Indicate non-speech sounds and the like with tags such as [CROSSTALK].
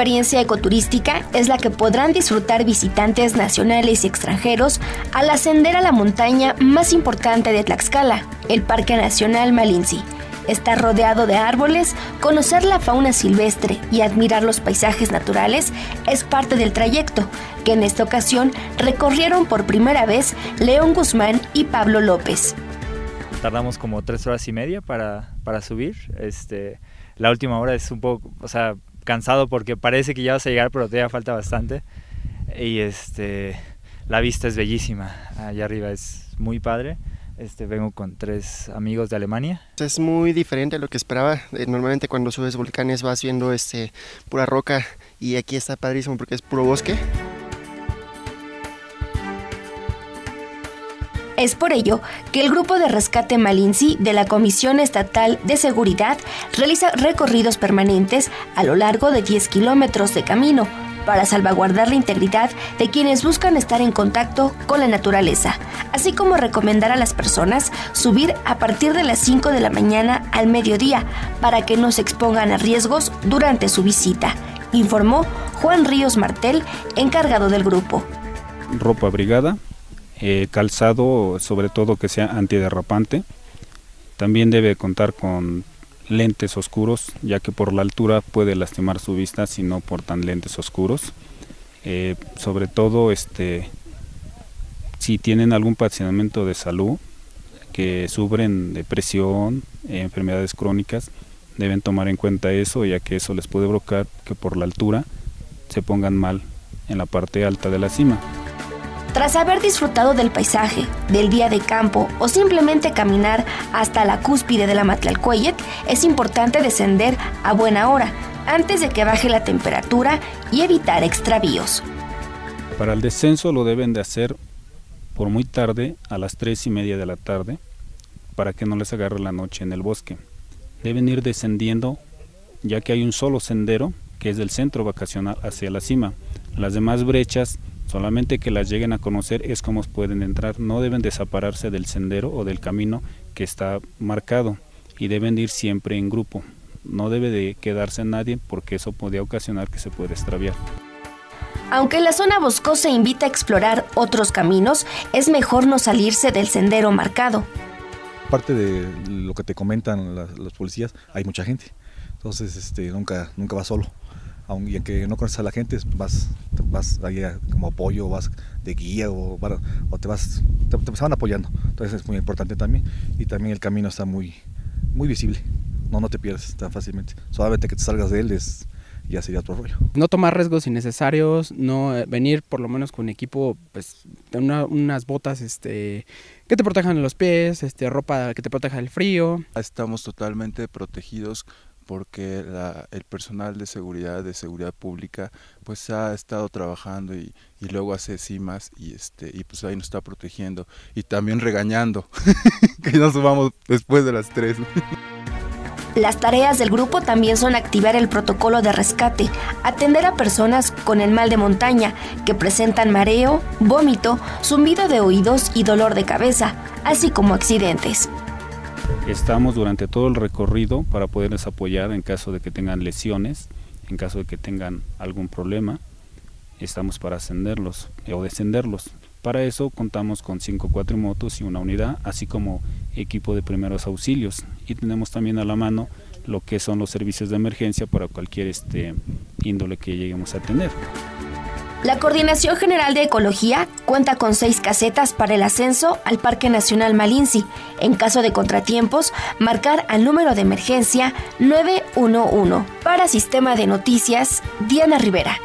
experiencia ecoturística es la que podrán disfrutar visitantes nacionales y extranjeros al ascender a la montaña más importante de Tlaxcala, el Parque Nacional Malinzi. Estar rodeado de árboles, conocer la fauna silvestre y admirar los paisajes naturales es parte del trayecto, que en esta ocasión recorrieron por primera vez León Guzmán y Pablo López. Tardamos como tres horas y media para, para subir. Este, la última hora es un poco, o sea, cansado porque parece que ya vas a llegar, pero todavía falta bastante. Y este, la vista es bellísima. Allá arriba es muy padre. Este, vengo con tres amigos de Alemania. Es muy diferente a lo que esperaba. Eh, normalmente cuando subes volcanes vas viendo este, pura roca y aquí está padrísimo porque es puro bosque. Es por ello que el Grupo de Rescate Malinzi de la Comisión Estatal de Seguridad realiza recorridos permanentes a lo largo de 10 kilómetros de camino para salvaguardar la integridad de quienes buscan estar en contacto con la naturaleza, así como recomendar a las personas subir a partir de las 5 de la mañana al mediodía para que no se expongan a riesgos durante su visita, informó Juan Ríos Martel, encargado del grupo. Ropa abrigada, eh, calzado sobre todo que sea antiderrapante. También debe contar con lentes oscuros, ya que por la altura puede lastimar su vista si no portan lentes oscuros. Eh, sobre todo este, si tienen algún padecimiento de salud, que sufren depresión, enfermedades crónicas, deben tomar en cuenta eso, ya que eso les puede provocar que por la altura se pongan mal en la parte alta de la cima. Tras haber disfrutado del paisaje, del día de campo o simplemente caminar hasta la cúspide de la Matlalcueyet, es importante descender a buena hora, antes de que baje la temperatura y evitar extravíos. Para el descenso lo deben de hacer por muy tarde, a las 3 y media de la tarde, para que no les agarre la noche en el bosque. Deben ir descendiendo, ya que hay un solo sendero, que es del centro vacacional hacia la cima. Las demás brechas Solamente que las lleguen a conocer es como pueden entrar. No deben desapararse del sendero o del camino que está marcado y deben ir siempre en grupo. No debe de quedarse nadie porque eso podría ocasionar que se pueda extraviar. Aunque la zona boscosa invita a explorar otros caminos, es mejor no salirse del sendero marcado. Parte de lo que te comentan los policías, hay mucha gente. Entonces, este, nunca, nunca va solo y en que no conoces a la gente, vas, vas ahí como apoyo, vas de guía o, o te vas, te, van apoyando. Entonces es muy importante también. Y también el camino está muy, muy visible. No, no te pierdes tan fácilmente. Solamente que te salgas de él es, ya sería otro rollo. No tomar riesgos innecesarios, no eh, venir por lo menos con equipo, pues unas botas este, que te protejan los pies, este, ropa que te proteja del frío. Estamos totalmente protegidos porque el personal de seguridad, de seguridad pública, pues ha estado trabajando y, luego hace cimas y este y pues ahí nos está protegiendo y también regañando [LAUGHS] que nos subamos después de las tres. Las tareas del grupo también son activar el protocolo de rescate, atender a personas con el mal de montaña que presentan mareo, vómito, zumbido de oídos y dolor de cabeza, así como accidentes. Estamos durante todo el recorrido para poderles apoyar en caso de que tengan lesiones, en caso de que tengan algún problema. Estamos para ascenderlos eh, o descenderlos. Para eso contamos con cinco cuatrimotos y una unidad, así como equipo de primeros auxilios. Y tenemos también a la mano lo que son los servicios de emergencia para cualquier este, índole que lleguemos a tener. La Coordinación General de Ecología cuenta con seis casetas para el ascenso al Parque Nacional Malinzi. En caso de contratiempos, marcar al número de emergencia 911. Para Sistema de Noticias, Diana Rivera.